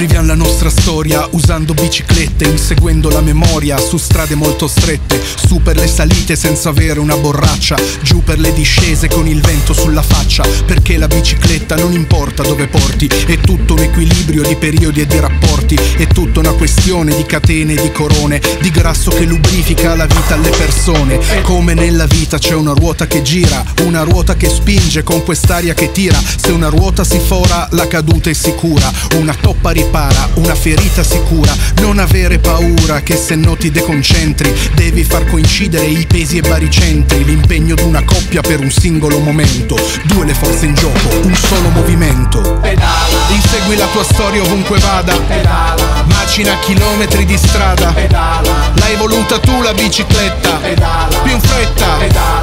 Scriviamo la nostra storia usando biciclette, inseguendo la memoria su strade molto strette, su per le salite senza avere una borraccia, giù per le discese con il vento sulla faccia, perché la bicicletta non importa dove porti, è tutto un equilibrio di periodi e di rapporti, è tutta una questione di catene e di corone, di grasso che lubrifica la vita alle persone, come nella vita c'è una ruota che gira, una ruota che spinge con quest'aria che tira, se una ruota si fora la caduta è sicura, una toppa ripara, una ferita sicura, non avere paura che se no ti deconcentri, devi far coincidere i pesi e baricentri, l'impegno di una coppia per un singolo momento, due le forze in gioco, un solo movimento. Pedala, Insegui la tua storia ovunque vada, pedala, macina chilometri di strada, pedala, l'hai voluta tu la bicicletta, pedala, più in fretta, pedala,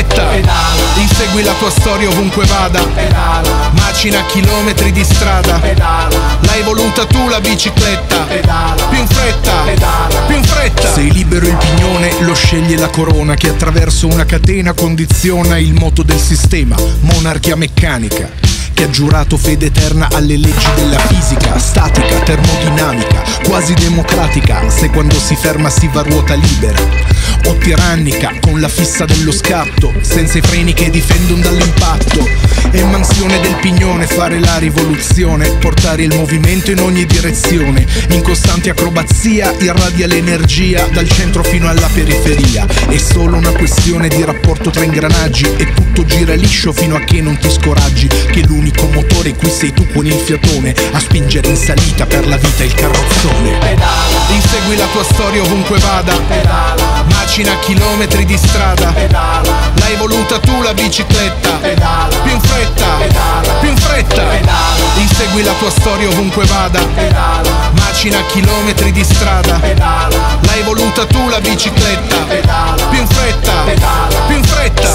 fretta, pedala, insegui la tua storia ovunque vada, pedala, macina chilometri di strada, pedala, l'hai voluta tu la bicicletta, pedala, più in fretta, pedala, più in fretta. Sei libero il pignone, lo sceglie la corona che attraverso una catena condiziona il moto del sistema, monarchia meccanica. Che ha giurato fede eterna alle leggi della fisica, statica, termodinamica, quasi democratica, se quando si ferma si va a ruota libera. O tirannica, con la fissa dello scatto, senza i freni che difendono dall'impatto. E mansione del pignone, fare la rivoluzione, portare il movimento in ogni direzione. In costante acrobazia irradia l'energia dal centro fino alla periferia. È solo una questione di rapporto tra ingranaggi e tutto gira liscio fino a che non ti scoraggi. Che l'unico motore qui sei tu con il fiatone a spingere in salita per la vita il carrozzone. pedala, Insegui la tua storia ovunque vada, pedala, macina chilometri di strada. pedala, L'hai voluta tu la bicicletta, pedala, più in fretta, pedala, più in fretta. pedala, Insegui la tua storia ovunque vada, pedala, macina chilometri di strada. pedala, L'hai voluta tu la bicicletta, pedala,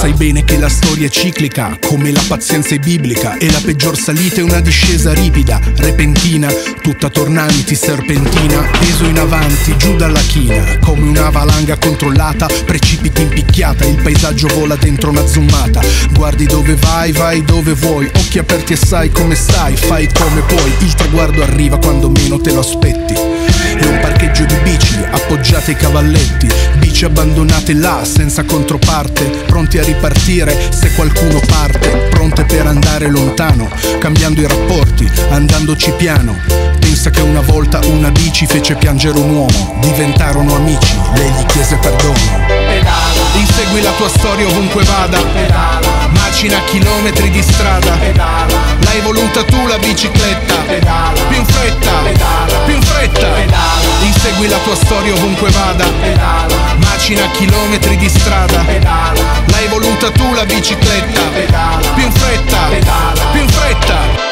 Sai bene che la storia è ciclica, come la pazienza è biblica, e la peggior salita è una discesa ripida, repentina, tutta tornanti, serpentina, peso in avanti, giù dalla china, come una valanga controllata, precipiti in picchiata, il paesaggio vola dentro una zoomata. Guardi dove vai, vai dove vuoi, occhi aperti e sai come stai, fai come puoi, il traguardo arriva quando meno te lo aspetti. È un parcheggio di bici appoggiate ai cavalletti, bici abbandonate là senza controparte, pronti a ripartire se qualcuno parte, pronte per andare lontano, cambiando i rapporti, andandoci piano. Pensa che una volta una bici fece piangere un uomo, diventarono amici, lei gli chiese perdono. pedala, Insegui la tua storia ovunque vada, pedala, macina chilometri di strada, pedala, l'hai voluta tu la bicicletta, pedala, Segui la tua storia ovunque vada. Pedala. Macina chilometri di strada. Pedala. L'hai voluta tu la bicicletta. Pedala. Più in fretta. Pedala. Più in fretta.